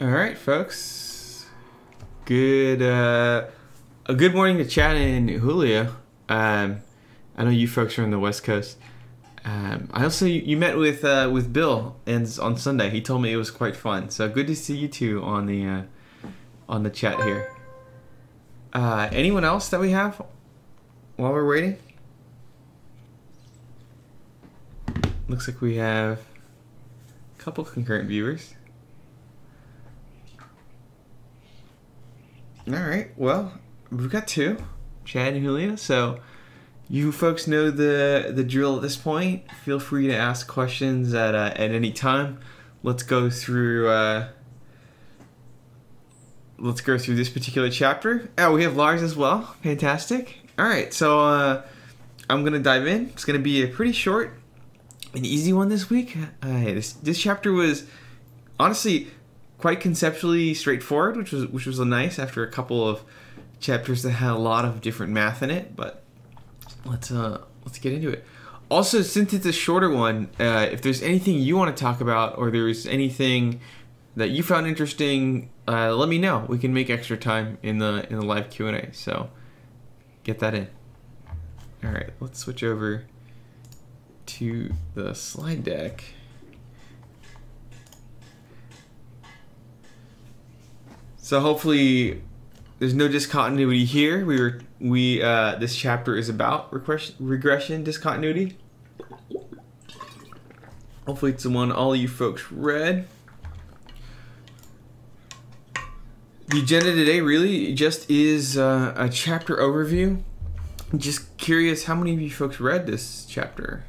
All right, folks. Good. Uh, a good morning to Chad and Julio. Um, I know you folks are on the West Coast. Um, I also you, met with uh, with Bill and on Sunday. He told me it was quite fun. So good to see you two on the uh, on the chat here. Uh, anyone else that we have while we're waiting? Looks like we have a couple concurrent viewers. All right. Well, we've got two, Chad and Julio. So you folks know the the drill at this point. Feel free to ask questions at uh, at any time. Let's go through. Uh, let's go through this particular chapter. Oh, we have Lars as well. Fantastic. All right. So uh, I'm gonna dive in. It's gonna be a pretty short an easy one this week. Uh, this this chapter was honestly quite conceptually straightforward, which was which was a nice after a couple of chapters that had a lot of different math in it. But let's uh let's get into it. Also, since it's a shorter one, uh, if there's anything you want to talk about or there's anything that you found interesting, uh, let me know. We can make extra time in the in the live Q and A. So get that in. All right, let's switch over to the slide deck. So hopefully there's no discontinuity here. We were we uh, this chapter is about regression, regression discontinuity. Hopefully it's the one all you folks read. The agenda today really just is uh, a chapter overview. just curious how many of you folks read this chapter?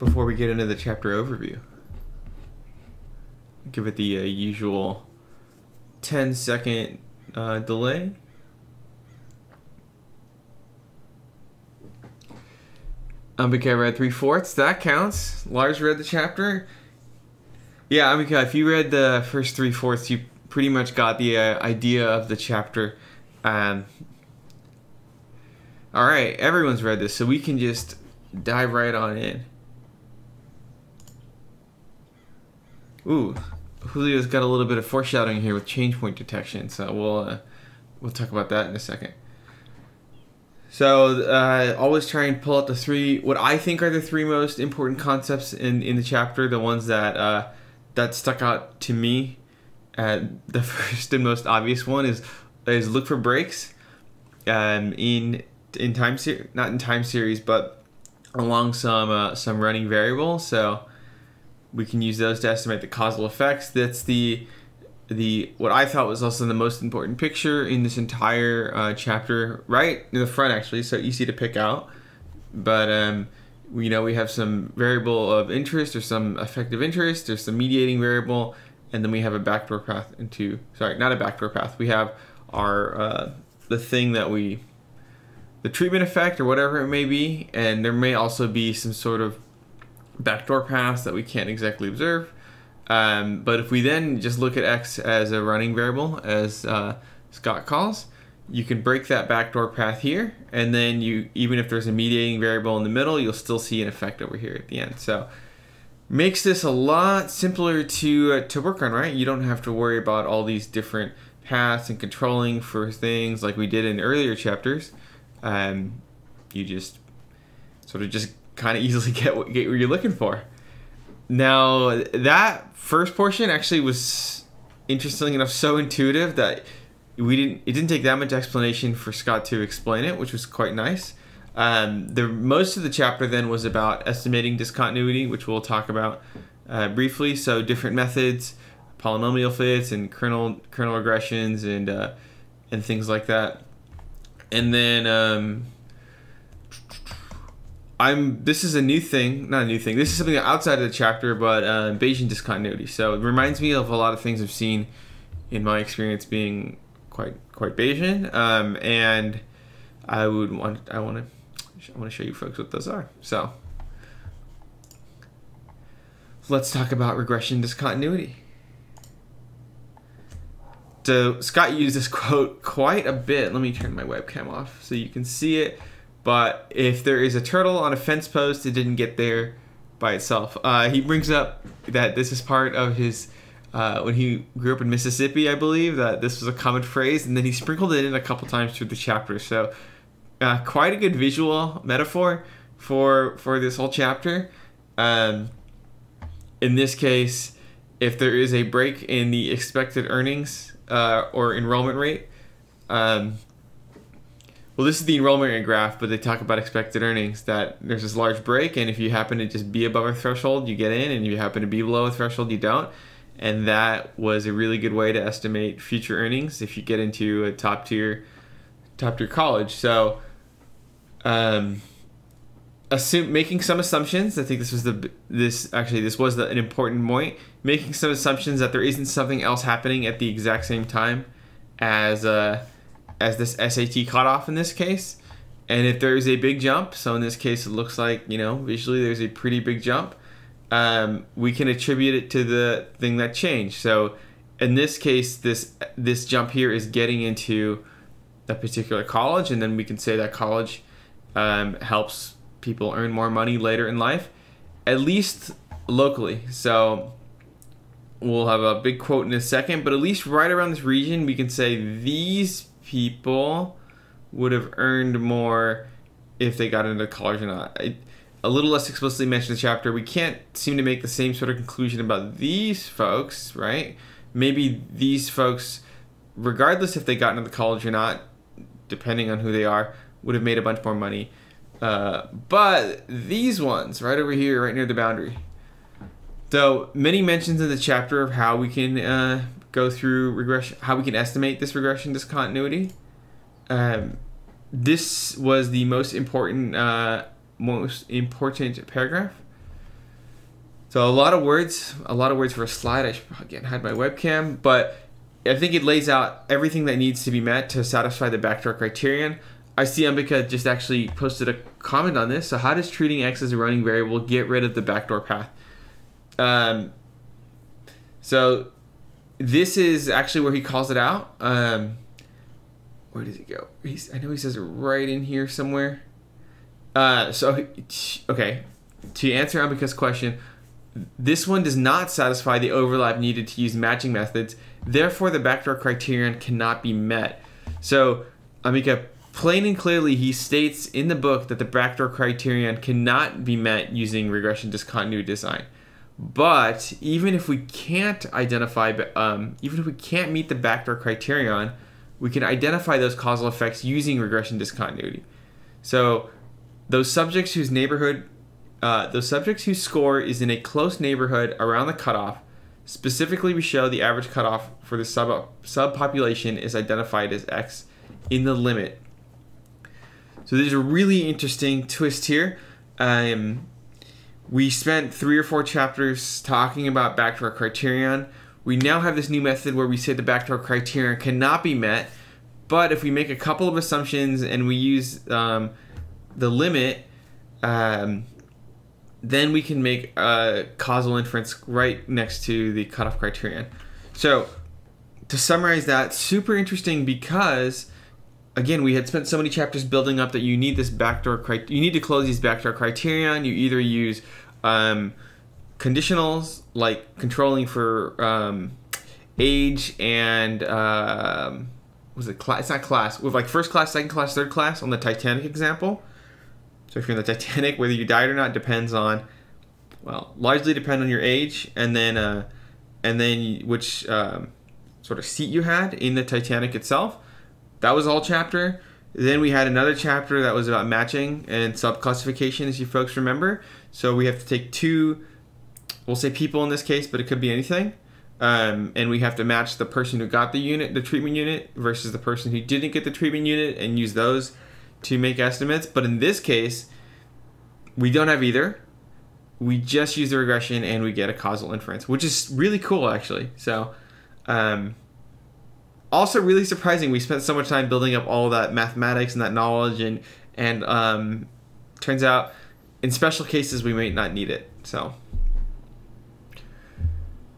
before we get into the chapter overview. Give it the uh, usual 10 second uh, delay. Ambika read three fourths. That counts. Lars read the chapter. Yeah, Ambika, if you read the first three fourths, you pretty much got the uh, idea of the chapter. Um, all right, everyone's read this, so we can just dive right on in. Ooh, Julio's got a little bit of foreshadowing here with change point detection, so we'll uh, we'll talk about that in a second. So uh, always try and pull out the three what I think are the three most important concepts in in the chapter, the ones that uh, that stuck out to me. Uh, the first and most obvious one is is look for breaks um, in in time series, not in time series, but along some uh, some running variable. So we can use those to estimate the causal effects. That's the the what I thought was also the most important picture in this entire uh, chapter, right in the front actually, so easy to pick out. But um, we know we have some variable of interest or some effective interest. or some mediating variable, and then we have a backdoor path into sorry, not a backdoor path. We have our uh, the thing that we the treatment effect or whatever it may be, and there may also be some sort of backdoor paths that we can't exactly observe. Um, but if we then just look at x as a running variable, as uh, Scott calls, you can break that backdoor path here, and then you even if there's a mediating variable in the middle, you'll still see an effect over here at the end. So makes this a lot simpler to uh, to work on, right? You don't have to worry about all these different paths and controlling for things like we did in earlier chapters. Um, you just sort of just kind of easily get what, get what you're looking for. Now that first portion actually was interesting enough, so intuitive that we didn't. It didn't take that much explanation for Scott to explain it, which was quite nice. Um, the most of the chapter then was about estimating discontinuity, which we'll talk about uh, briefly. So different methods, polynomial fits, and kernel kernel regressions, and uh, and things like that. And then um, I'm. This is a new thing, not a new thing. This is something outside of the chapter, but uh, Bayesian discontinuity. So it reminds me of a lot of things I've seen in my experience being quite quite Bayesian, um, and I would want. I want to. I want to show you folks what those are. So let's talk about regression discontinuity. So Scott used this quote quite a bit. Let me turn my webcam off so you can see it. But if there is a turtle on a fence post, it didn't get there by itself. Uh, he brings up that this is part of his uh, when he grew up in Mississippi, I believe that this was a common phrase, and then he sprinkled it in a couple times through the chapter. So, uh, quite a good visual metaphor for for this whole chapter. Um, in this case, if there is a break in the expected earnings uh, or enrollment rate, um, well, this is the enrollment graph, but they talk about expected earnings that there's this large break, and if you happen to just be above a threshold, you get in, and if you happen to be below a threshold, you don't. And that was a really good way to estimate future earnings if you get into a top tier, top tier college. So, um, assume making some assumptions. I think this was the this actually this was the, an important point. Making some assumptions that there isn't something else happening at the exact same time as uh, as this SAT cutoff in this case. And if there is a big jump, so in this case it looks like, you know, visually there's a pretty big jump, um, we can attribute it to the thing that changed. So in this case, this this jump here is getting into a particular college, and then we can say that college um, helps people earn more money later in life, at least locally. So we'll have a big quote in a second, but at least right around this region, we can say these people would have earned more if they got into college or not. I, a little less explicitly mentioned in the chapter, we can't seem to make the same sort of conclusion about these folks, right? Maybe these folks, regardless if they got into the college or not, depending on who they are, would have made a bunch more money. Uh, but these ones, right over here, right near the boundary. So many mentions in the chapter of how we can uh, go through regression, how we can estimate this regression discontinuity. Um, this was the most important, uh, most important paragraph. So a lot of words, a lot of words for a slide. I should get hide my webcam, but I think it lays out everything that needs to be met to satisfy the backdoor criterion. I see Ambika just actually posted a comment on this. So how does treating x as a running variable get rid of the backdoor path? Um, so this is actually where he calls it out. Um, where does he go? He's, I know he says it right in here somewhere. Uh, so, okay, to answer Ambika's question, this one does not satisfy the overlap needed to use matching methods. Therefore, the backdoor criterion cannot be met. So, Ambika, plain and clearly, he states in the book that the backdoor criterion cannot be met using regression discontinuity design. But even if we can't identify, um, even if we can't meet the backdoor criterion, we can identify those causal effects using regression discontinuity. So those subjects whose neighborhood, uh, those subjects whose score is in a close neighborhood around the cutoff, specifically we show the average cutoff for the sub subpopulation is identified as x in the limit. So there's a really interesting twist here. Um, we spent three or four chapters talking about backdoor criterion. We now have this new method where we say the backdoor criterion cannot be met, but if we make a couple of assumptions and we use um, the limit, um, then we can make a causal inference right next to the cutoff criterion. So to summarize that, super interesting because again, we had spent so many chapters building up that you need this backdoor. You need to close these backdoor criterion. You either use um, conditionals like controlling for um, age and um, was it class? It's not class. With like first class, second class, third class on the Titanic example. So if you're in the Titanic, whether you died or not depends on, well, largely depend on your age and then uh, and then which um, sort of seat you had in the Titanic itself. That was all chapter. Then we had another chapter that was about matching and subclassification, as you folks remember. So we have to take two, we'll say people in this case, but it could be anything. Um, and we have to match the person who got the unit, the treatment unit, versus the person who didn't get the treatment unit, and use those to make estimates. But in this case, we don't have either. We just use the regression and we get a causal inference, which is really cool, actually. So, um, also really surprising. We spent so much time building up all that mathematics and that knowledge, and and um, turns out in special cases we might not need it. So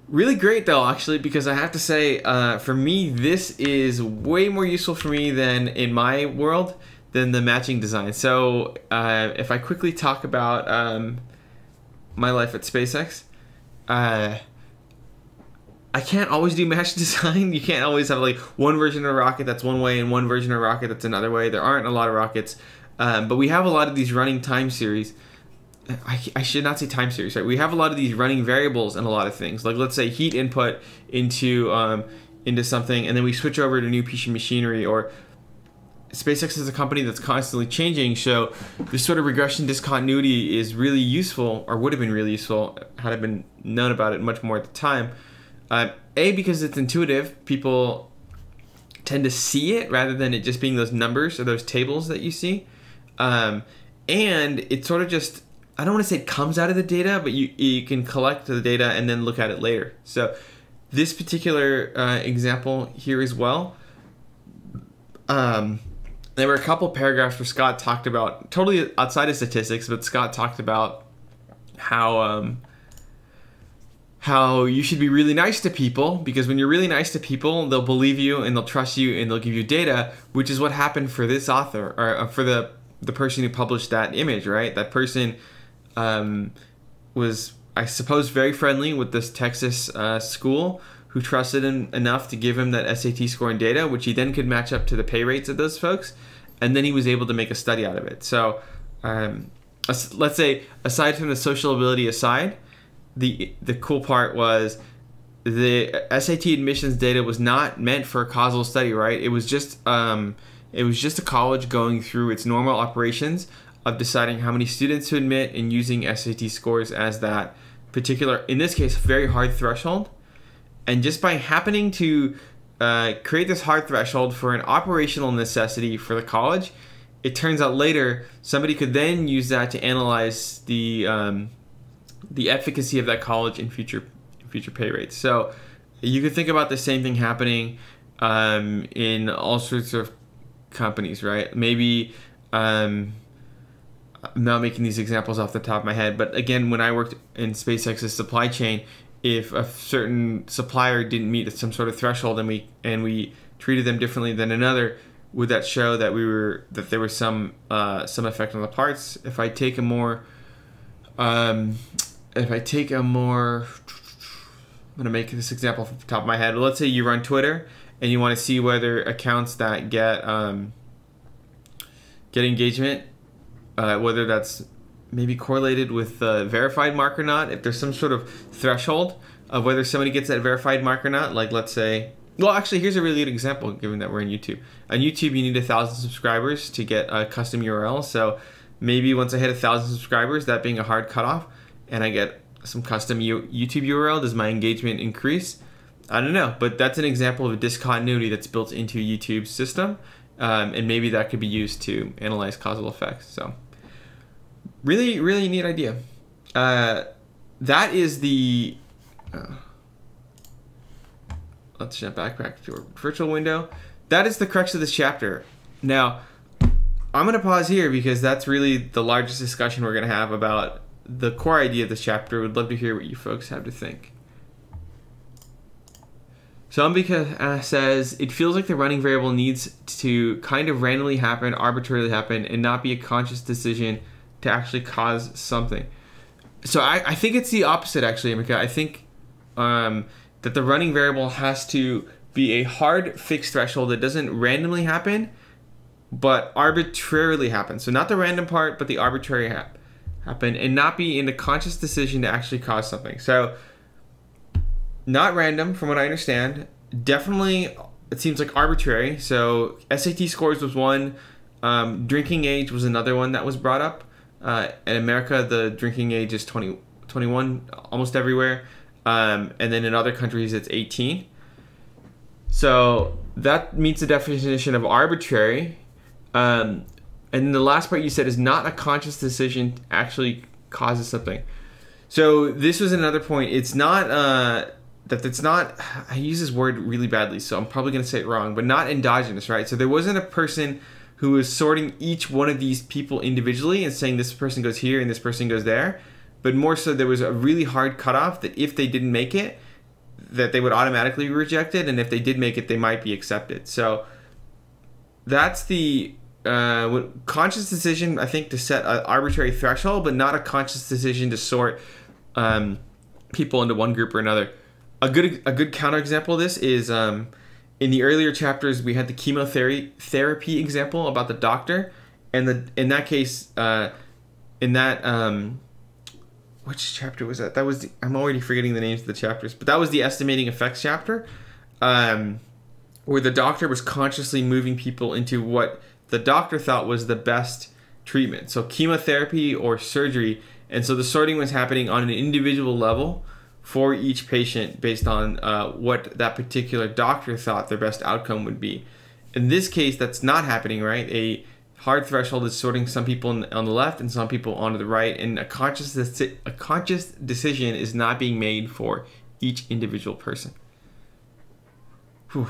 really great though actually because i have to say uh, for me this is way more useful for me than in my world than the matching design so uh, if i quickly talk about um, my life at SpaceX, uh, I can't always do match design. You can't always have like one version of a rocket that's one way and one version of a rocket that's another way. There aren't a lot of rockets, um, but we have a lot of these running time series. I, I should not say time series, right? We have a lot of these running variables and a lot of things. Like let's say heat input into um, into something, and then we switch over to new piece of machinery. Or SpaceX is a company that's constantly changing, so this sort of regression discontinuity is really useful, or would have been really useful had I been known about it much more at the time. Uh, a because it's intuitive, people tend to see it rather than it just being those numbers or those tables that you see. Um, and it sort of just I don't want to say it comes out of the data, but you you can collect the data and then look at it later. So this particular uh, example here as well. Um, there were a couple paragraphs where Scott talked about totally outside of statistics, but Scott talked about how um, how you should be really nice to people because when you're really nice to people, they'll believe you and they'll trust you and they'll give you data, which is what happened for this author or uh, for the the person who published that image, right? That person um, was, I suppose, very friendly with this Texas uh, school who trusted him enough to give him that SAT scoring data, which he then could match up to the pay rates of those folks, and then he was able to make a study out of it. So, um, let's say, aside from the social ability aside the the cool part was the SAT admissions data was not meant for a causal study, right? It was just um, it was just a college going through its normal operations of deciding how many students to admit and using SAT scores as that particular, in this case, very hard threshold. And just by happening to uh, create this hard threshold for an operational necessity for the college, it turns out later somebody could then use that to analyze the um, the efficacy of that college in future future pay rates. So you could think about the same thing happening um, in all sorts of companies, right? Maybe um, I'm not making these examples off the top of my head, but again, when I worked in SpaceX's supply chain, if a certain supplier didn't meet some sort of threshold and we and we treated them differently than another, would that show that we were that there was some uh, some effect on the parts? If I take a more um, if I take a more, I'm gonna make this example from the top of my head. Let's say you run Twitter and you want to see whether accounts that get um, get engagement, uh, whether that's maybe correlated with the verified mark or not. If there's some sort of threshold of whether somebody gets that verified mark or not, like let's say, well, actually, here's a really good example. Given that we're in YouTube, on YouTube you need a thousand subscribers to get a custom URL. So maybe once I hit a thousand subscribers, that being a hard cutoff and I get some custom YouTube URL, does my engagement increase? I don't know, but that's an example of a discontinuity that's built into YouTube's system, um, and maybe that could be used to analyze causal effects. So, really, really neat idea. Uh, that is the. Uh, let's jump back back to our virtual window. That is the crux of this chapter. Now, I'm going to pause here because that's really the largest discussion we're going to have about the core idea of this chapter. Would love to hear what you folks have to think. So Ambika uh, says, it feels like the running variable needs to kind of randomly happen, arbitrarily happen, and not be a conscious decision to actually cause something. So I, I think it's the opposite, actually, Ambika. I think um, that the running variable has to be a hard fixed threshold that doesn't randomly happen, but arbitrarily happen. So not the random part, but the arbitrary happen happen and not be in a conscious decision to actually cause something. So, not random, from what I understand. Definitely, it seems like arbitrary. So, SAT scores was one. Um, drinking age was another one that was brought up. Uh, in America, the drinking age is 20, 21 almost everywhere. Um, and then in other countries, it's 18. So that meets the definition of arbitrary. Um, and the last part you said is not a conscious decision actually causes something. So this was another point. It's not uh, that it's not. I use this word really badly, so I'm probably going to say it wrong. But not endogenous, right? So there wasn't a person who was sorting each one of these people individually and saying this person goes here and this person goes there. But more so, there was a really hard cutoff that if they didn't make it, that they would automatically be rejected, and if they did make it, they might be accepted. So that's the uh, conscious decision, I think, to set an arbitrary threshold, but not a conscious decision to sort um, people into one group or another. A good a good counterexample of this is um, in the earlier chapters we had the chemotherapy therapy example about the doctor, and the in that case, uh, in that um, which chapter was that? That was the, I'm already forgetting the names of the chapters, but that was the estimating effects chapter, um, where the doctor was consciously moving people into what the doctor thought was the best treatment. So chemotherapy or surgery, and so the sorting was happening on an individual level for each patient based on uh, what that particular doctor thought their best outcome would be. In this case, that's not happening, right? A hard threshold is sorting some people on the left and some people onto the right, and a conscious a conscious decision is not being made for each individual person. Whew.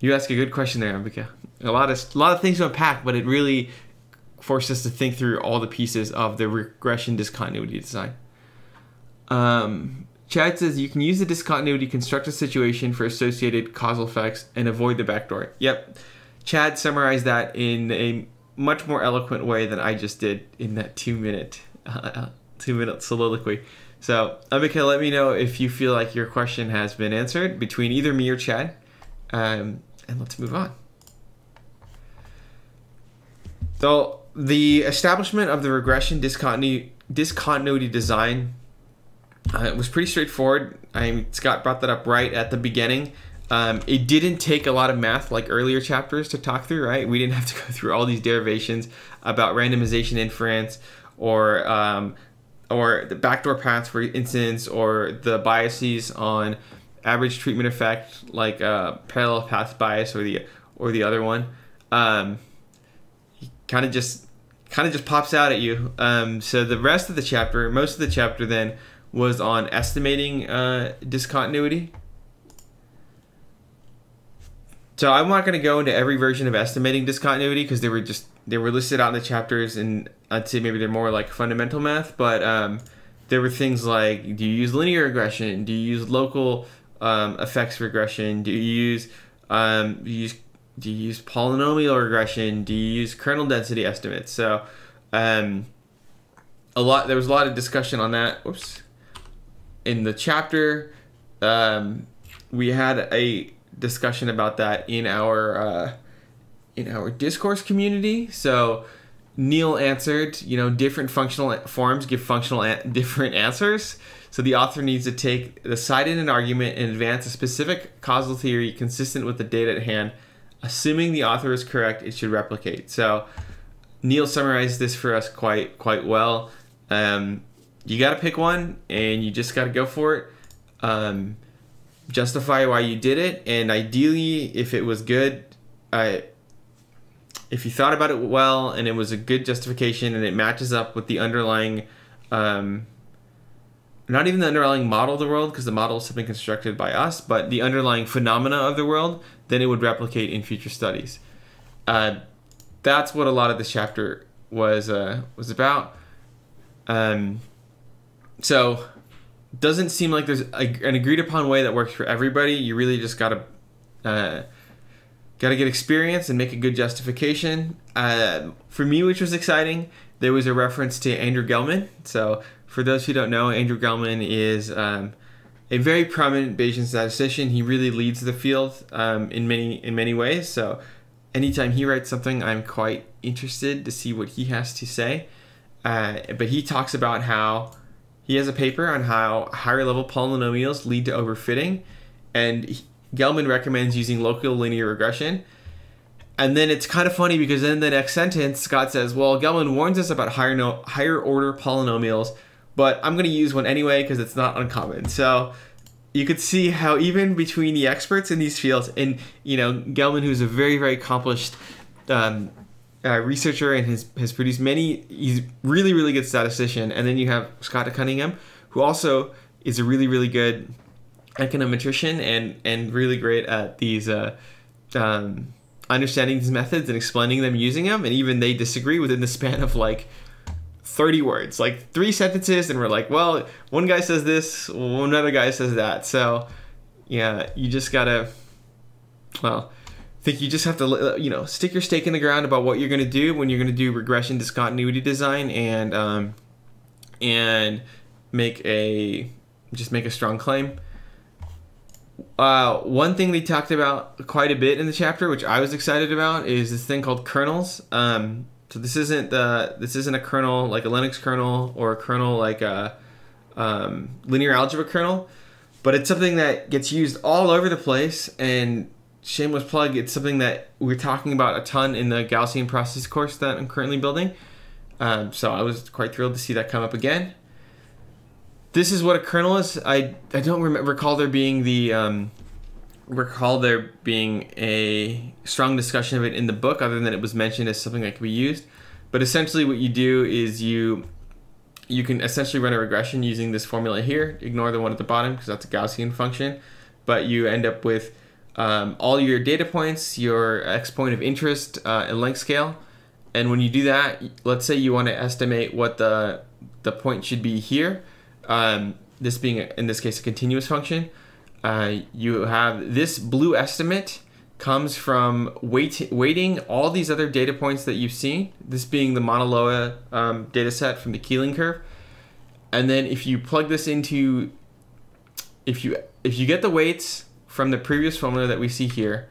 You ask a good question there, Ambika. A lot of a lot of things to unpack, but it really forced us to think through all the pieces of the regression discontinuity design. Um, Chad says you can use the discontinuity construct a situation for associated causal effects and avoid the backdoor. Yep. Chad summarized that in a much more eloquent way than I just did in that two minute uh, two minute soliloquy. So, Amika, let me know if you feel like your question has been answered between either me or Chad. Um, and let's move on. So, the establishment of the regression discontinuity, discontinuity design uh, it was pretty straightforward. I Scott brought that up right at the beginning. Um, it didn't take a lot of math like earlier chapters to talk through, right? We didn't have to go through all these derivations about randomization inference or um, or the backdoor paths, for instance, or the biases on average treatment effect, like uh, parallel path bias or the or the other one. Um, kind of just kind of just pops out at you. Um, so the rest of the chapter, most of the chapter, then was on estimating uh, discontinuity. So I'm not going to go into every version of estimating discontinuity because they were just they were listed out in the chapters, and I'd say maybe they're more like fundamental math. But um, there were things like: Do you use linear regression? Do you use local um, effects regression? Do you use um, do you use do you use polynomial regression? Do you use kernel density estimates? So um, a lot there was a lot of discussion on that. Whoops in the chapter, um, we had a discussion about that in our uh, in our discourse community. So Neil answered, you know, different functional forms give functional different answers. So the author needs to take the side in an argument and advance a specific causal theory consistent with the data at hand. Assuming the author is correct, it should replicate. So Neil summarized this for us quite quite well. Um, you got to pick one and you just got to go for it. Um, justify why you did it, and ideally, if it was good, I. If you thought about it well and it was a good justification and it matches up with the underlying, um, not even the underlying model of the world because the model is something constructed by us, but the underlying phenomena of the world, then it would replicate in future studies. Uh, that's what a lot of this chapter was uh, was about. Um, so doesn't seem like there's a, an agreed upon way that works for everybody. You really just gotta uh, gotta get experience and make a good justification. Uh, for me, which was exciting, there was a reference to Andrew Gelman. So for those who don't know, Andrew Gelman is um, a very prominent Bayesian statistician. He really leads the field um, in many in many ways. So anytime he writes something, I'm quite interested to see what he has to say. Uh, but he talks about how he has a paper on how higher level polynomials lead to overfitting, and Gelman recommends using local linear regression. And then it's kind of funny because in the next sentence, Scott says, "Well, Gelman warns us about higher no, higher order polynomials, but I'm going to use one anyway because it's not uncommon." So you could see how even between the experts in these fields, and you know, Gelman, who's a very very accomplished um, uh, researcher and has, has produced many. He's really, really good statistician. And then you have Scott Cunningham, who also is a really, really good econometrician and and really great at these uh, um, understanding these methods and explaining them using them. And even they disagree within the span of like 30 words, like three sentences. And we're like, well, one guy says this, one other guy says that. So yeah, you just gotta, well, think you just have to uh, you know stick your stake in the ground about what you're going to do when you're going to do regression discontinuity design and um, and make a just make a strong claim. Uh, one thing they talked about quite a bit in the chapter, which I was excited about, is this thing called kernels. Um, so this isn't the this isn't a kernel like a Linux kernel or a kernel like a um, linear algebra kernel, but it's something that gets used all over the place. And shameless plug, it's something that we're talking about a ton in the Gaussian process course that I'm currently building. Um, so I was quite thrilled to see that come up again. This is what a kernel is. I I don't recall there being the um, recall there being a strong discussion of it in the book, other than it was mentioned as something that could be used. But essentially, what you do is you you can essentially run a regression using this formula here. Ignore the one at the bottom because that's a Gaussian function, but you end up with um, all your data points, your x point of interest, uh, and length scale. And when you do that, let's say you want to estimate what the the point should be here. Um, this being in this case a continuous function uh, you have this blue estimate comes from weight, weighting all these other data points that you've seen, this being the Mauna Loa um, data set from the Keeling curve. And then if you plug this into, if you if you get the weights from the previous formula that we see here,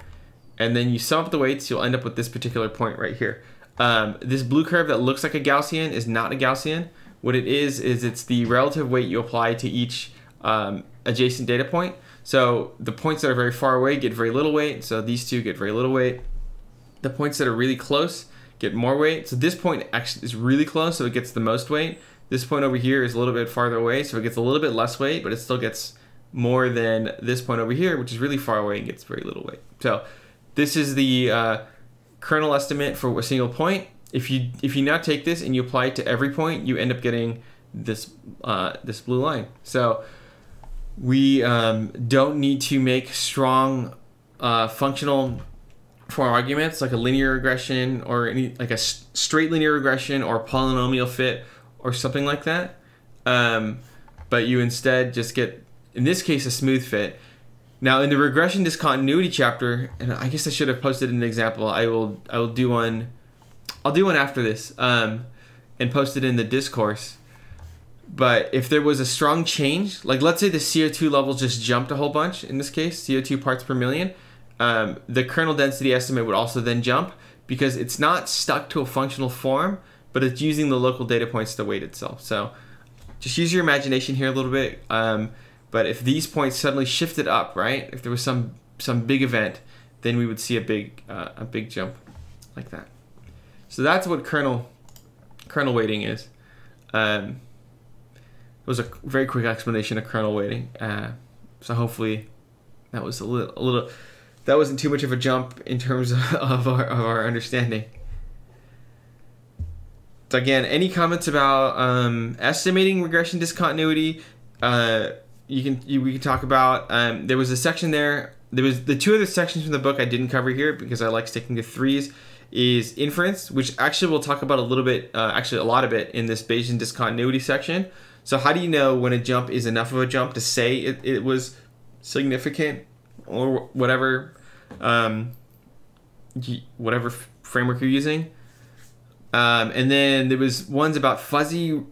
and then you sum up the weights, you'll end up with this particular point right here. Um, this blue curve that looks like a Gaussian is not a Gaussian. What it is, is it's the relative weight you apply to each um, adjacent data point. So the points that are very far away get very little weight. So these two get very little weight. The points that are really close get more weight. So this point actually is really close, so it gets the most weight. This point over here is a little bit farther away, so it gets a little bit less weight, but it still gets more than this point over here, which is really far away and gets very little weight. So this is the uh, kernel estimate for a single point. If you if you now take this and you apply it to every point, you end up getting this uh, this blue line. So we um, don't need to make strong uh, functional form arguments like a linear regression or any like a straight linear regression or polynomial fit or something like that. Um, but you instead just get, in this case, a smooth fit. Now, in the regression discontinuity chapter, and I guess I should have posted an example. I will I will do one. I'll do one after this, um, and post it in the discourse. But if there was a strong change, like let's say the CO2 levels just jumped a whole bunch, in this case, CO2 parts per million, um, the kernel density estimate would also then jump because it's not stuck to a functional form, but it's using the local data points to weight itself. So just use your imagination here a little bit. Um, but if these points suddenly shifted up, right? If there was some some big event, then we would see a big uh, a big jump like that. So that's what kernel kernel weighting is. Um, it was a very quick explanation of kernel weighting. Uh, so hopefully that was a little, a little, that wasn't too much of a jump in terms of, our, of our understanding. So again, any comments about um, estimating regression discontinuity? Uh, you can you, we can talk about. Um, there was a section there. There was the two other sections from the book I didn't cover here because I like sticking to threes. Is inference, which actually we'll talk about a little bit, uh, actually a lot of it in this Bayesian discontinuity section. So how do you know when a jump is enough of a jump to say it, it was significant or whatever um, whatever framework you're using? Um, and then there was ones about fuzzy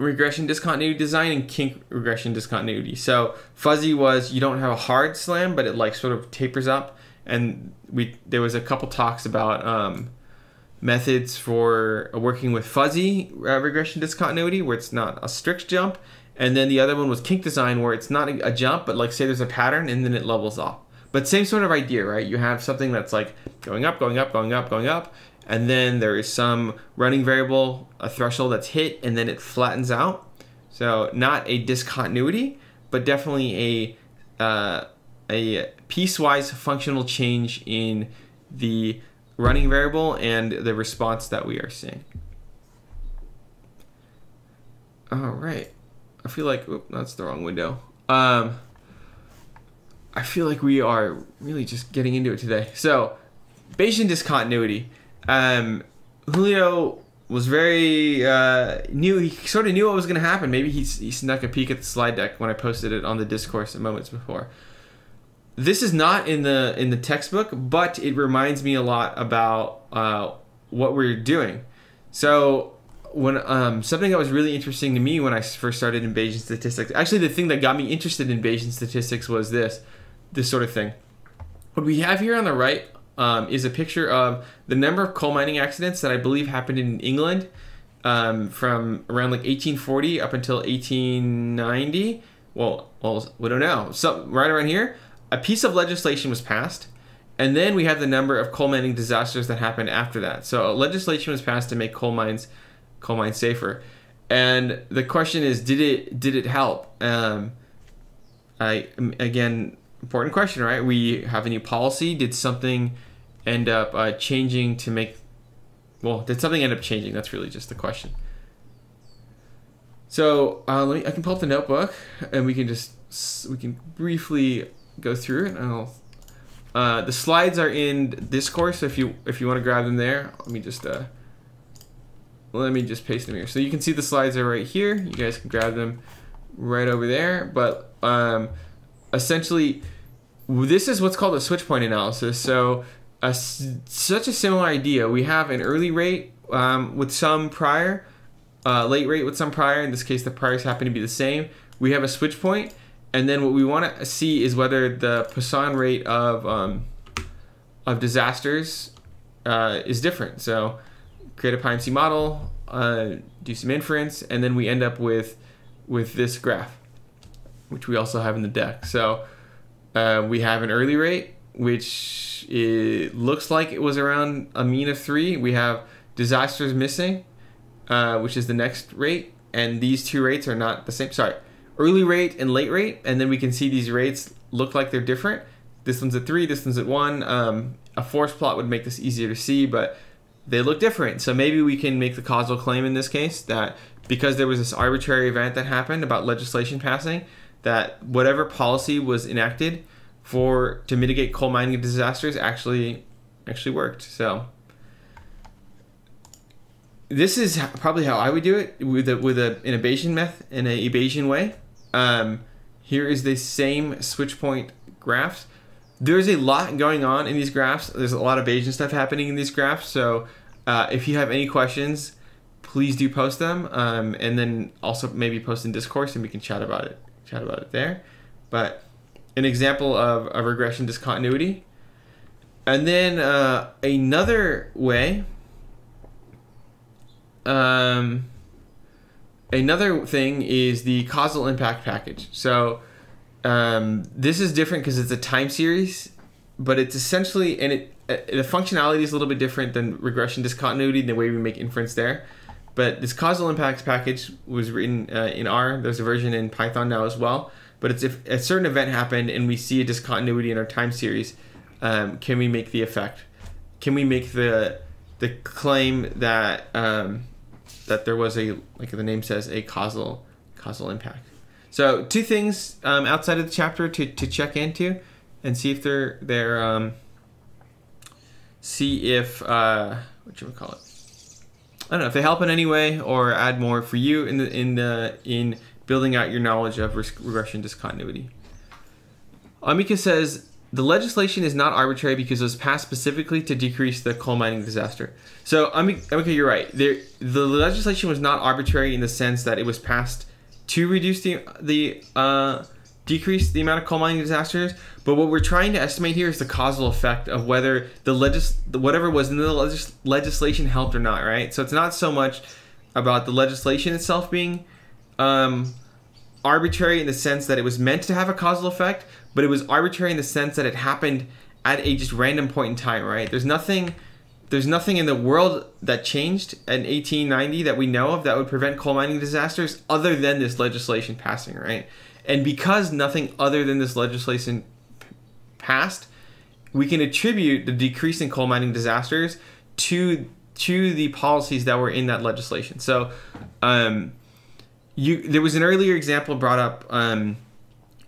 regression discontinuity design and kink regression discontinuity. So fuzzy was you don't have a hard slam, but it like sort of tapers up. And we there was a couple talks about um, methods for working with fuzzy uh, regression discontinuity where it's not a strict jump and then the other one was kink design where it's not a, jump but like say there's a pattern and then it levels off but same sort of idea right you have something that's like going up going up going up going up and then there is some running variable a threshold that's hit and then it flattens out so not a discontinuity but definitely a uh, a piecewise functional change in the running variable and the response that we are seeing. All right. I feel like oops, that's the wrong window. Um, I feel like we are really just getting into it today. So, Bayesian discontinuity. Um, Julio was very uh, knew he sort of knew what was going to happen. Maybe he he snuck a peek at the slide deck when I posted it on the discourse moments before. This is not in the in the textbook, but it reminds me a lot about uh, what we're doing. So when um, something that was really interesting to me when I first started in Bayesian statistics. Actually, the thing that got me interested in Bayesian statistics was this, this sort of thing. What we have here on the right um, is a picture of the number of coal mining accidents that I believe happened in England um, from around like 1840 up until 1890. Well, well, we don't know. So right around here, a piece of legislation was passed, and then we have the number of coal mining disasters that happened after that. So legislation was passed to make coal mines coal mines safer. And the question is, did it did it help? Um, I again, important question, right? We have a new policy. Did something end up uh, changing to make? Well, did something end up changing? That's really just the question. So uh, let me. I can pull up the notebook, and we can just we can briefly go through it. I'll, uh, the slides are in Discourse. So if you if you want to grab them there, let me just. Uh, let me just paste them here. So you can see the slides are right here. You guys can grab them right over there. But um, essentially, this is what's called a switch point analysis. So a, such a similar idea. We have an early rate um, with some prior, uh, late rate with some prior. In this case, the priors happen to be the same. We have a switch point, and then what we want to see is whether the Poisson rate of um, of disasters uh, is different. So create a PyMC model, uh, do some inference, and then we end up with with this graph, which we also have in the deck. So uh, we have an early rate, which it looks like it was around a mean of three. We have disasters missing, uh, which is the next rate, and these two rates are not the same. Sorry, early rate and late rate, and then we can see these rates look like they're different. This one's at three, this one's at one. Um, a force plot would make this easier to see, but they look different. So maybe we can make the causal claim in this case that because there was this arbitrary event that happened about legislation passing, that whatever policy was enacted for to mitigate coal mining disasters actually actually worked. So this is probably how I would do it with a with a an Bayesian method in a Bayesian way. Um, here is the same switch point graphs. There's a lot going on in these graphs. There's a lot of Bayesian stuff happening in these graphs. So uh, if you have any questions, please do post them, um, and then also maybe post in Discourse, and we can chat about it. Chat about it there. But an example of a regression discontinuity, and then uh, another way. Um, another thing is the causal impact package. So um, this is different because it's a time series, but it's essentially and it uh, the functionality is a little bit different than regression discontinuity, the way we make inference there. But this causal impacts package was written uh, in R. There's a version in Python now as well. But it's if a certain event happened and we see a discontinuity in our time series, um, can we make the effect? Can we make the the claim that um, that there was a like the name says a causal causal impact? So two things um, outside of the chapter to, to check into and see if they're they're um, see if uh, what you would call it. I don't know if they help in any way or add more for you in the in the in building out your knowledge of regression discontinuity. Amika says the legislation is not arbitrary because it was passed specifically to decrease the coal mining disaster. So Amika, you're right. There, the legislation was not arbitrary in the sense that it was passed to reduce the the uh, decrease the amount of coal mining disasters. But what we're trying to estimate here is the causal effect of whether the legis whatever was in the legis- legislation helped or not, right? So it's not so much about the legislation itself being um, arbitrary in the sense that it was meant to have a causal effect, but it was arbitrary in the sense that it happened at a just random point in time, right? There's nothing there's nothing in the world that changed in 1890 that we know of that would prevent coal mining disasters other than this legislation passing, right? And because nothing other than this legislation passed, we can attribute the decrease in coal mining disasters to to the policies that were in that legislation. So, um, you there was an earlier example brought up um,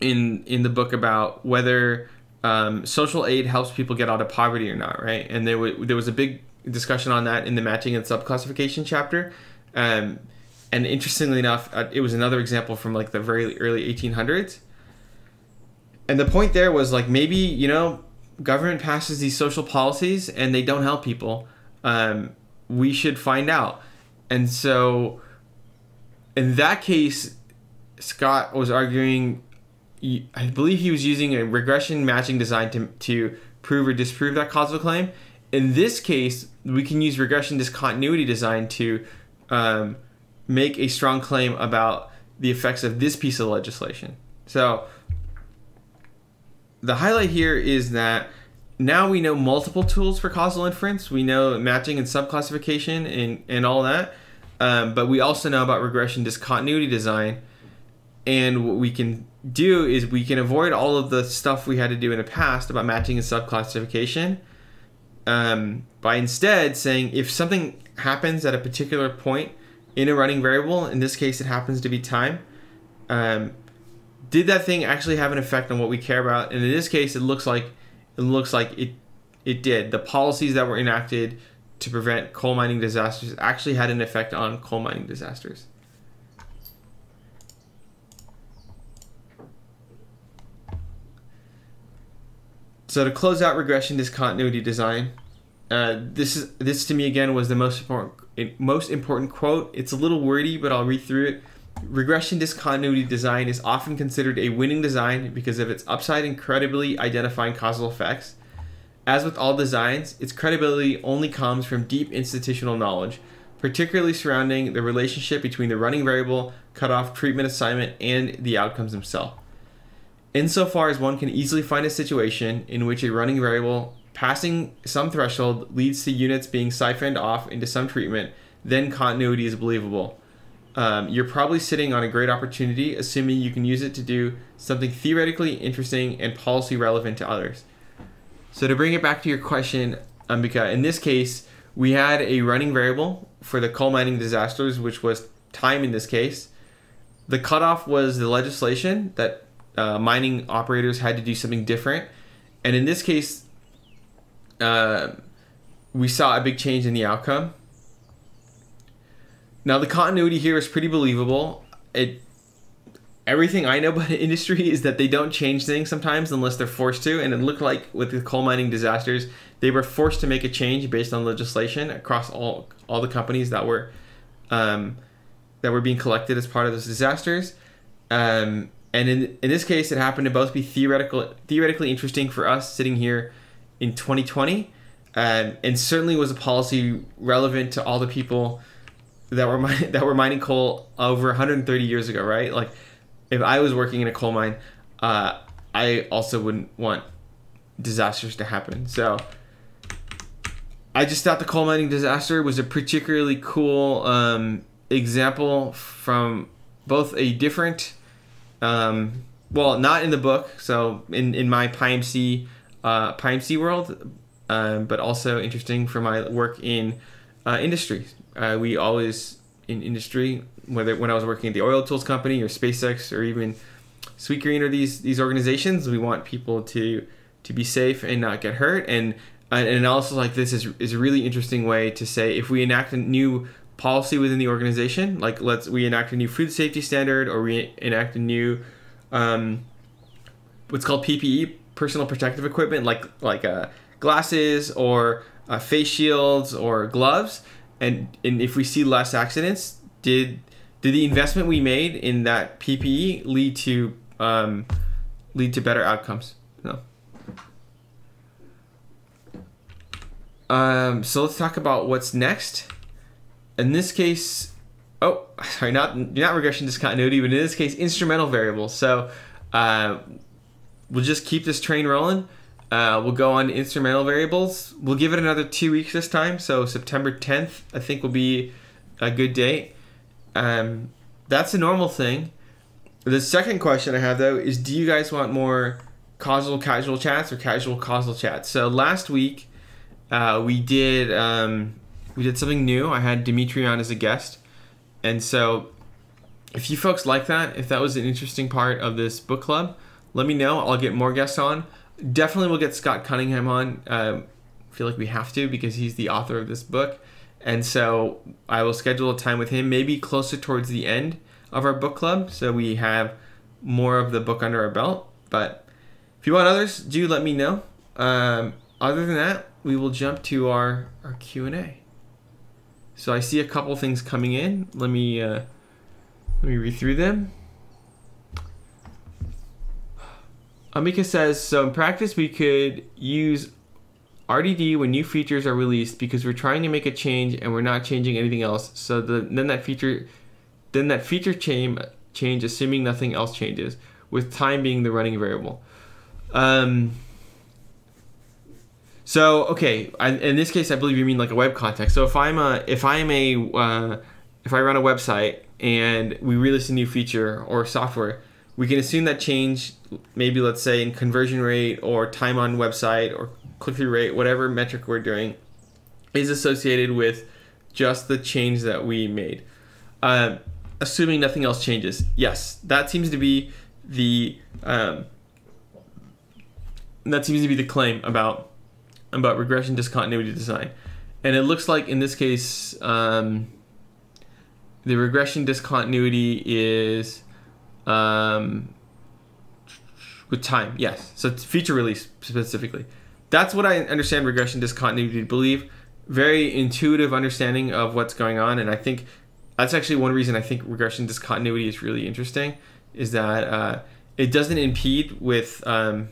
in in the book about whether um, social aid helps people get out of poverty or not, right? And there was there was a big discussion on that in the matching and subclassification chapter. Um, and interestingly enough, uh, it was another example from like the very early 1800s. And the point there was like maybe you know government passes these social policies and they don't help people. Um, we should find out. and so in that case, Scott was arguing. I believe he was using a regression matching design to, to prove or disprove that causal claim. In this case, we can use regression discontinuity design to um, make a strong claim about the effects of this piece of legislation. So the highlight here is that now we know multiple tools for causal inference. We know matching and subclassification and, and all that. Um, but we also know about regression discontinuity design. And what we can do is we can avoid all of the stuff we had to do in the past about matching and subclassification um, by instead saying if something happens at a particular point in a running variable, in this case it happens to be time, um, did that thing actually have an effect on what we care about? And in this case, it looks like it looks like it it did. The policies that were enacted to prevent coal mining disasters actually had an effect on coal mining disasters. So to close out regression discontinuity design, uh, this is this to me again was the most important most important quote. It's a little wordy, but I'll read through it. Regression discontinuity design is often considered a winning design because of its upside in credibly identifying causal effects. As with all designs, its credibility only comes from deep institutional knowledge, particularly surrounding the relationship between the running variable, cutoff, treatment assignment, and the outcomes themselves insofar as one can easily find a situation in which a running variable passing some threshold leads to units being siphoned off into some treatment, then continuity is believable. Um, you're probably sitting on a great opportunity, assuming you can use it to do something theoretically interesting and policy relevant to others. So to bring it back to your question, Ambika, in this case, we had a running variable for the coal mining disasters, which was time in this case. The cutoff was the legislation that uh, mining operators had to do something different. And in this case, uh, we saw a big change in the outcome. Now the continuity here is pretty believable. It everything I know about industry is that they don't change things sometimes unless they're forced to. And it looked like with the coal mining disasters, they were forced to make a change based on legislation across all all the companies that were um, that were being collected as part of those disasters. Um, and in in this case, it happened to both be theoretical theoretically interesting for us sitting here in 2020, um, and certainly was a policy relevant to all the people that were that were mining coal over 130 years ago, right? Like, if I was working in a coal mine, uh, I also wouldn't want disasters to happen. So. I just thought the coal mining disaster was a particularly cool um, example from both a different um, well, not in the book. So in in my PyMC uh, PyMC world, um, but also interesting for my work in uh, industry. Uh, we always in industry, whether when I was working at the oil tools company or SpaceX or even Sweetgreen or these these organizations, we want people to to be safe and not get hurt. And an analysis like this is is a really interesting way to say if we enact a new policy within the organization. Like let's we enact a new food safety standard or we enact a new um, what's called PPE, personal protective equipment, like like uh, glasses or uh, face shields or gloves. And and if we see less accidents, did did the investment we made in that PPE lead to um, lead to better outcomes? No. Um, so let's talk about what's next in this case, oh, sorry, not not regression discontinuity, but in this case, instrumental variables. So uh, we'll just keep this train rolling. Uh, we'll go on instrumental variables. We'll give it another two weeks this time. So September 10th, I think, will be a good date. Um, that's a normal thing. The second question I have though is, do you guys want more causal casual chats or casual causal chats? So last week uh, we did um, we did something new. I had Dimitri on as a guest. And so if you folks like that, if that was an interesting part of this book club, let me know. I'll get more guests on. Definitely we'll get Scott Cunningham on. I feel like we have to because he's the author of this book. And so I will schedule a time with him, maybe closer towards the end of our book club. So we have more of the book under our belt. But if you want others, do let me know. Um, other than that, we will jump to our, our Q&A. So I see a couple things coming in. Let me uh, let me read through them. Ambika says, so in practice we could use RDD when new features are released because we're trying to make a change and we're not changing anything else. So the, then that feature, then that feature change, change assuming nothing else changes, with time being the running variable. Um, so okay, I, in this case, I believe you mean like a web context. So if I'm a if I'm a uh, if I run a website and we release a new feature or software, we can assume that change, maybe let's say in conversion rate or time on website or click through rate, whatever metric we're doing, is associated with just the change that we made. Uh, assuming nothing else changes. Yes, that seems to be the um, that seems to be the claim about about regression discontinuity design, and it looks like in this case um, the regression discontinuity is um, with time. Yes, so feature release specifically. That's what I understand regression discontinuity to believe. Very intuitive understanding of what's going on, and I think that's actually one reason I think regression discontinuity is really interesting. Is that uh, it doesn't impede with um,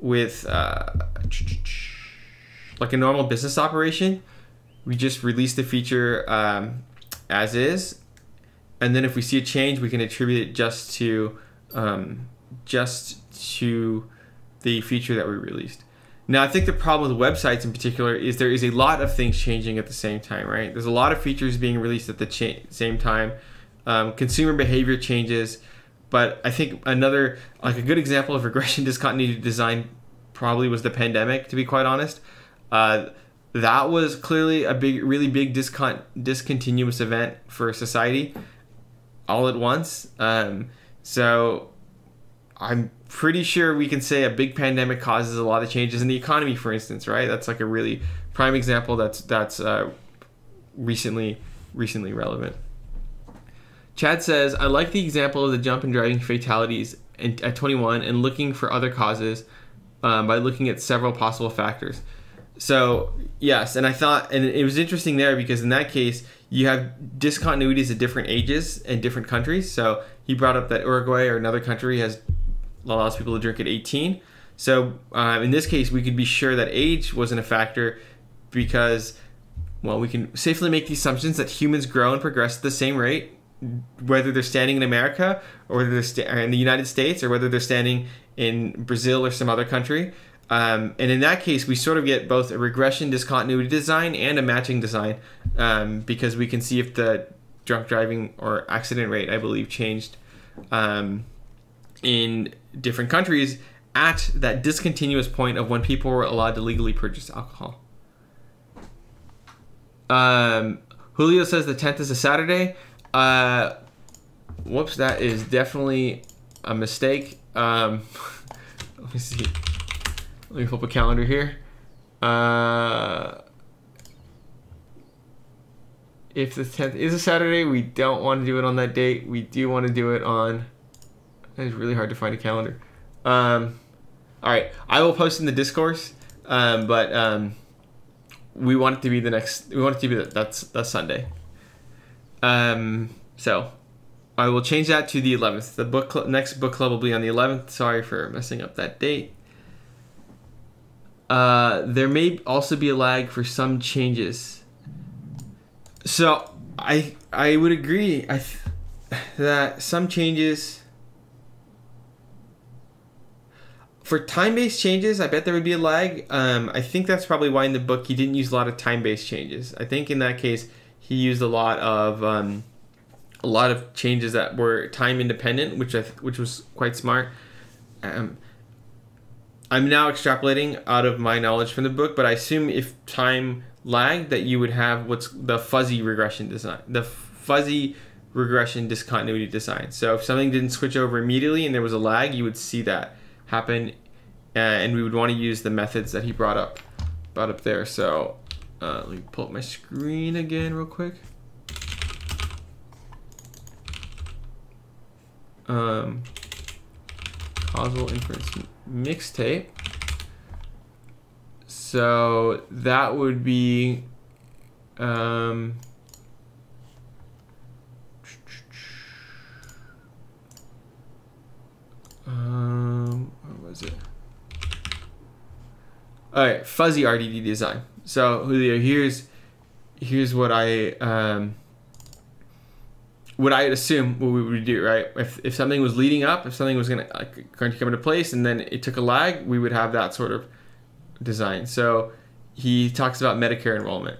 with uh, like a normal business operation. We just release the feature um, as is, and then if we see a change, we can attribute it just to um, just to the feature that we released. Now, I think the problem with websites in particular is there is a lot of things changing at the same time, right? There's a lot of features being released at the cha- same time. Um, consumer behavior changes, but I think another, like a good example of regression discontinuity design probably was the pandemic, to be quite honest. Uh, that was clearly a big, really big discon- discontinuous event for society all at once. Um, so I'm pretty sure we can say a big pandemic causes a lot of changes in the economy, for instance, right? That's like a really prime example that's that's uh, recently recently relevant. Chad says, I like the example of the jump in driving fatalities in, at 21 and looking for other causes um, by looking at several possible factors. So, yes, and I thought, and it was interesting there because in that case, you have discontinuities at different ages and different countries. So, he brought up that Uruguay or another country has allows people to drink at 18. So, uh, in this case, we could be sure that age wasn't a factor because, well, we can safely make the assumptions that humans grow and progress at the same rate whether they're standing in America or they're sta- in the United States or whether they're standing in Brazil or some other country. Um, and in that case, we sort of get both a regression discontinuity design and a matching design um, because we can see if the drunk driving or accident rate, I believe, changed um, in different countries at that discontinuous point of when people were allowed to legally purchase alcohol. Um, Julio says the 10th is a Saturday. Uh, whoops, that is definitely a mistake. Um, let me see. Let me flip a calendar here. Uh, if the 10th is a Saturday, we don't want to do it on that date. We do want to do it on. It's really hard to find a calendar. Um, all right, I will post in the discourse, um, but um, we want it to be the next. We want it to be the, that's that's Sunday. Um, so I will change that to the 11th. The book cl- next book club will be on the 11th. Sorry for messing up that date. Uh, there may also be a lag for some changes. So I I would agree I th- that some changes for time-based changes, I bet there would be a lag. Um, I think that's probably why in the book he didn't use a lot of time-based changes. I think in that case he used a lot of um, a lot of changes that were time independent, which I which was quite smart. Um, I'm now extrapolating out of my knowledge from the book, but I assume if time lagged, that you would have what's the fuzzy regression design, the fuzzy regression discontinuity design. So if something didn't switch over immediately and there was a lag, you would see that happen, uh, and we would want to use the methods that he brought up, brought up there. So uh, let me pull up my screen again real quick. Um, causal inference mixtape. So that would be Um, um, what was it? All right, fuzzy RDD design. So Julio, here's here's what I um, what I'd assume what we would do, right? If, if something was leading up, if something was gonna like, going to come into place, and then it took a lag, we would have that sort of design. So he talks about Medicare enrollment.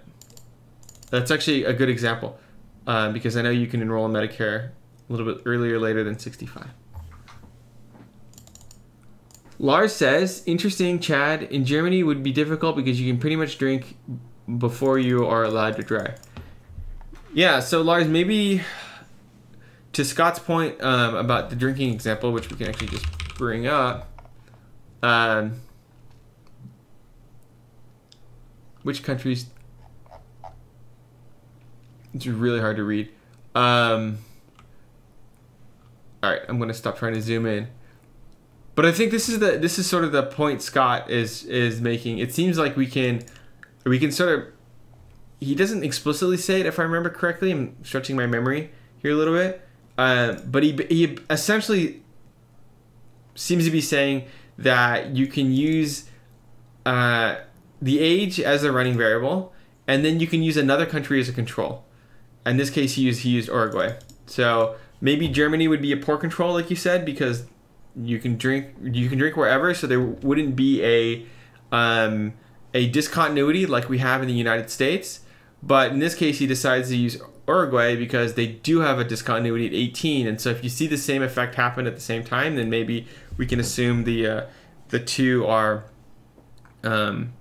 That's actually a good example um, because I know you can enroll in Medicare a little bit earlier, later than 65. Lars says, interesting, Chad. In Germany would be difficult because you can pretty much drink before you are allowed to drive. Yeah, so Lars, maybe to Scott's point um, about the drinking example, which we can actually just bring up. Um, which countries? It's really hard to read. Um, all right, I'm gonna stop trying to zoom in. But I think this is the this is sort of the point Scott is is making. It seems like we can we can sort of he doesn't explicitly say it if I remember correctly. I'm stretching my memory here a little bit. Uh, but he, he essentially seems to be saying that you can use uh, the age as a running variable, and then you can use another country as a control. In this case, he used he used Uruguay. So maybe Germany would be a poor control, like you said, because you can drink you can drink wherever, so there wouldn't be a um, a discontinuity like we have in the United States. But in this case, he decides to use Uruguay because they do have a discontinuity at 18, and so if you see the same effect happen at the same time, then maybe we can assume the uh, the two are um,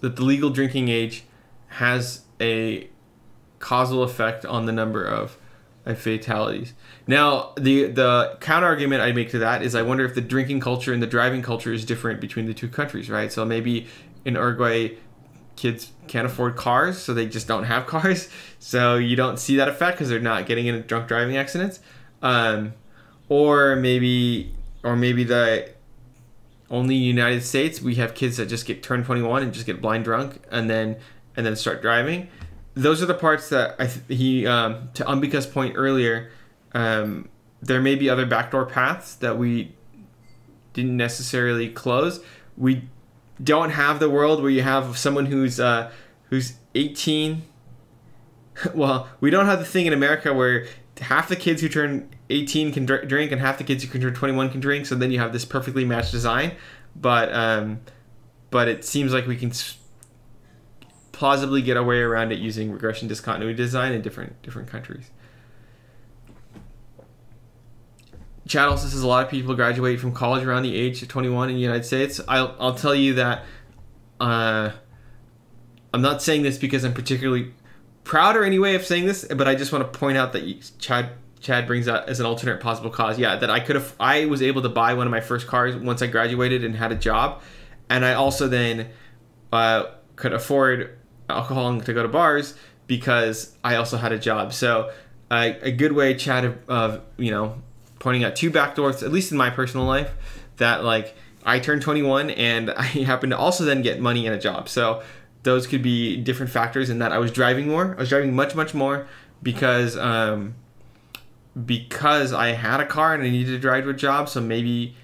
that the legal drinking age has a causal effect on the number of, fatalities. Now, the the counter argument I make to that is I wonder if the drinking culture and the driving culture is different between the two countries, right? So maybe in Uruguay kids can't afford cars, so they just don't have cars. So you don't see that effect because they're not getting into drunk driving accidents. Um, or maybe, or maybe the only United States we have kids that just get turned 21 and just get blind drunk and then and then start driving. Those are the parts that I th- he um, to Ambika's point earlier. Um, there may be other backdoor paths that we didn't necessarily close. We don't have the world where you have someone who's uh, who's 18. well, we don't have the thing in America where half the kids who turn 18 can dr- drink and half the kids who can turn 21 can drink. So then you have this perfectly matched design. But um, but it seems like we can plausibly get our way around it using regression discontinuity design in different different countries. Chad also says a lot of people graduate from college around the age of 21 in the United States. I'll, I'll tell you that uh, I'm not saying this because I'm particularly proud or any way of saying this, but I just want to point out that Chad Chad brings out as an alternate possible cause. Yeah, that I could have I was able to buy one of my first cars once I graduated and had a job, and I also then uh, could afford alcohol and to go to bars because I also had a job. So uh, a good way, Chad, of, of you know pointing out two backdoors, at least in my personal life, that like I turned 21 and I happened to also then get money and a job. So those could be different factors in that I was driving more. I was driving much, much more because um, because I had a car and I needed to drive to a job. So maybe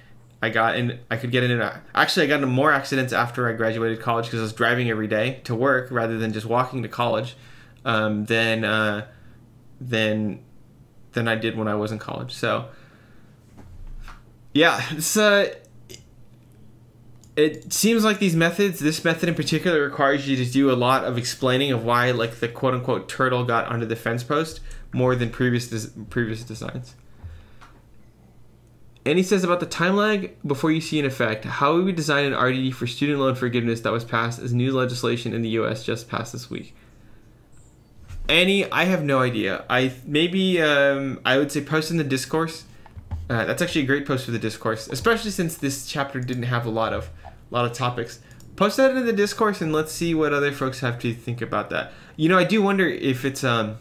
I got in. I could get in. Actually, I got into more accidents after I graduated college because I was driving every day to work rather than just walking to college. Um, than uh, than than I did when I was in college. So yeah, it's uh, it seems like these methods, this method in particular, requires you to do a lot of explaining of why, like the quote unquote turtle got under the fence post more than previous des- previous designs. And he says about the time lag before you see an effect. How would we design an RDD for student loan forgiveness that was passed as new legislation in the U.S. just passed this week? Any, I have no idea. I maybe um, I would say post in the discourse uh, that's actually a great post for the discourse, especially since this chapter didn't have a lot of a lot of topics. Post that in the discourse and let's see what other folks have to think about that. You know, I do wonder if it's um,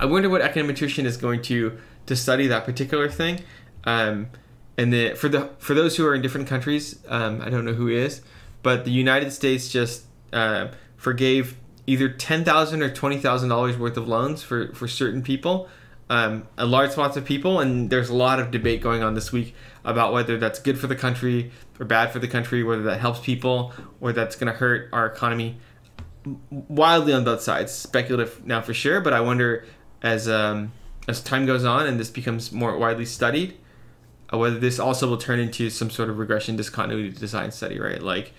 I wonder what econometrician is going to to study that particular thing. Um, and the for the for those who are in different countries, um, I don't know who is, but the United States just uh, forgave either ten thousand or twenty thousand dollars worth of loans for for certain people, um, a large swaths of people, and there's a lot of debate going on this week about whether that's good for the country or bad for the country, whether that helps people or that's going to hurt our economy. Wildly on both sides, speculative now for sure, but I wonder as um, as time goes on and this becomes more widely studied, whether this also will turn into some sort of regression discontinuity design study, right? Like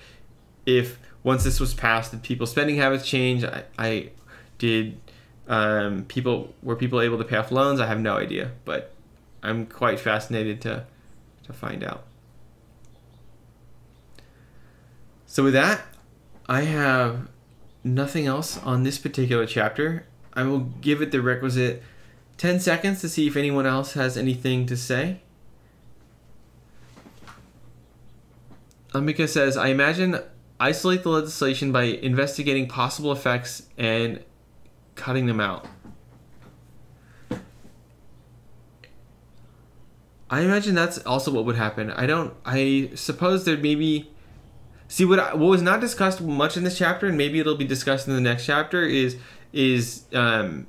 if once this was passed, did people's spending habits change? I, I did um, people were people able to pay off loans? I have no idea, but I'm quite fascinated to to find out. So with that, I have nothing else on this particular chapter. I will give it the requisite 10 seconds to see if anyone else has anything to say. Ambika says, I imagine isolate the legislation by investigating possible effects and cutting them out. I imagine that's also what would happen. I don't. I suppose there maybe. See what what was not discussed much in this chapter, and maybe it'll be discussed in the next chapter. Is is um,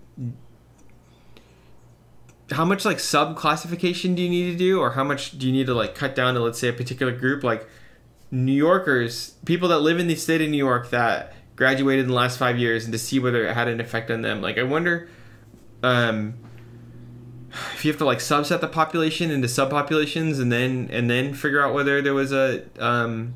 how much like sub classification do you need to do, or how much do you need to like cut down to let's say a particular group like New Yorkers, people that live in the state of New York that graduated in the last five years, and to see whether it had an effect on them. Like I wonder. Um, if you have to like subset the population into subpopulations and then and then figure out whether there was a um,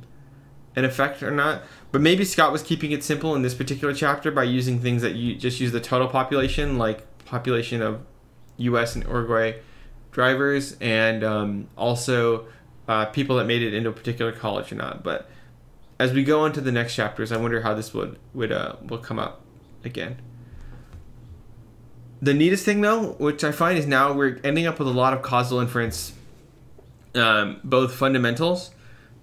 an effect or not. But maybe Scott was keeping it simple in this particular chapter by using things that you just use the total population, like population of U.S. and Uruguay drivers, and um, also uh, people that made it into a particular college or not. But as we go into the next chapters, I wonder how this would would uh, will come up again. The neatest thing, though, which I find is now we're ending up with a lot of causal inference, um, both fundamentals,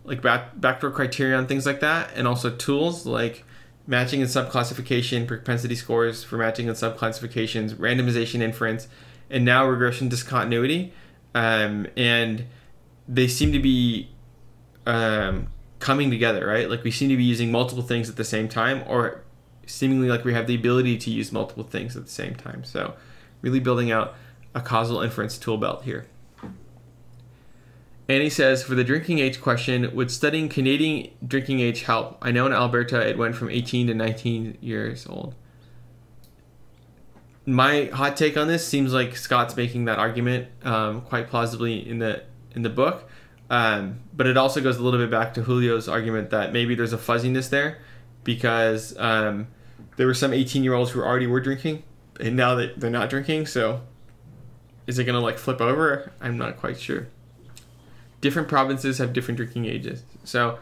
like back, backdoor criterion, things like that, and also tools like matching and subclassification, propensity scores for matching and subclassifications, randomization inference, and now regression discontinuity. Um, and they seem to be um, coming together, right? Like we seem to be using multiple things at the same time, or seemingly like we have the ability to use multiple things at the same time. So, really building out a causal inference tool belt here. And he says, for the drinking age question, would studying Canadian drinking age help? I know in Alberta it went from 18 to 19 years old. My hot take on this seems like Scott's making that argument um, quite plausibly in the in the book, um, but it also goes a little bit back to Julio's argument that maybe there's a fuzziness there because um, there were some 18 year olds who already were drinking and now that they're not drinking so is it going to like flip over? I'm not quite sure. Different provinces have different drinking ages so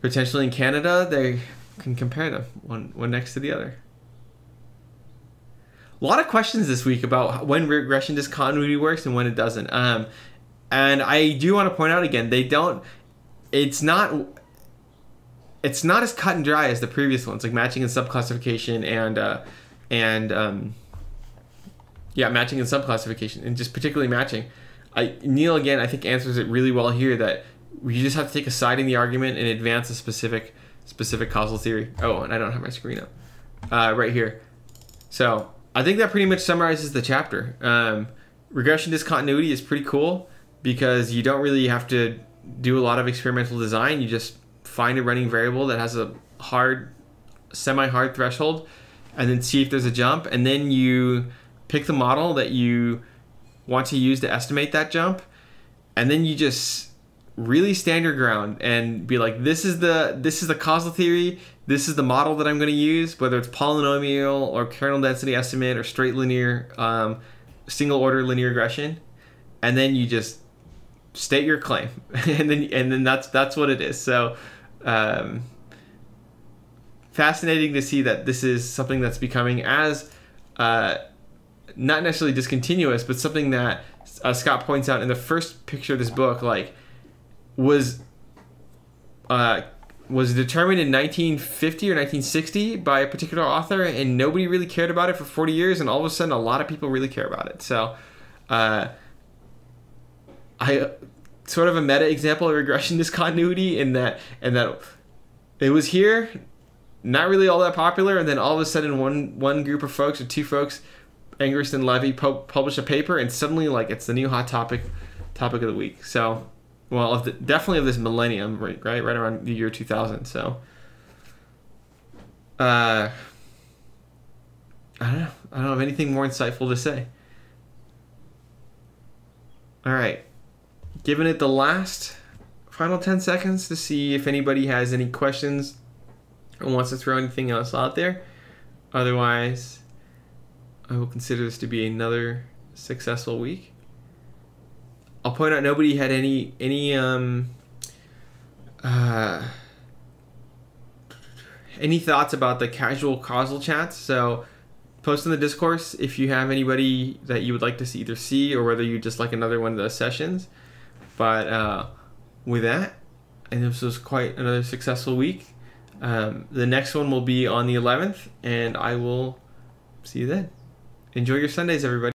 potentially in canada they can compare them one one next to the other a lot of questions this week about when regression discontinuity works and when it doesn't um, and i do want to point out again they don't it's not it's not as cut and dry as the previous ones, like matching and subclassification and uh, and um, yeah, matching and subclassification, and just particularly matching. I, Neil again, I think answers it really well here. That you just have to take a side in the argument and advance a specific specific causal theory. Oh, and I don't have my screen up uh, right here. So I think that pretty much summarizes the chapter. Um, regression discontinuity is pretty cool because you don't really have to do a lot of experimental design. You just find a running variable that has a hard, semi-hard threshold, and then see if there's a jump, and then you pick the model that you want to use to estimate that jump, and then you just really stand your ground and be like, this is the this is the causal theory, this is the model that I'm going to use, whether it's polynomial or kernel density estimate or straight linear, um, single order linear regression, and then you just state your claim, and then and then that's that's what it is. So um, fascinating to see that this is something that's becoming as uh, not necessarily discontinuous, but something that uh, Scott points out in the first picture of this book, like was uh, was determined in 1950 or 1960 by a particular author, and nobody really cared about it for 40 years, and all of a sudden, a lot of people really care about it. So, uh, I sort of a meta example of regression discontinuity in that and that it was here not really all that popular, and then all of a sudden one one group of folks or two folks, Angrist and Lavy pu- publish a paper, and suddenly like it's the new hot topic topic of the week. So, well, of the, definitely of this millennium, right, right, right around the year 2000. So, uh, I don't know. I don't have anything more insightful to say. All right, giving it the last final 10 seconds to see if anybody has any questions or wants to throw anything else out there. Otherwise, I will consider this to be another successful week. I'll point out nobody had any any um uh any thoughts about the casual causal chats. So post in the discourse if you have anybody that you would like to see either see or whether you just like another one of those sessions. But uh, with that, and this was quite another successful week. Um, the next one will be on the 11th, and I will see you then. Enjoy your Sundays, everybody.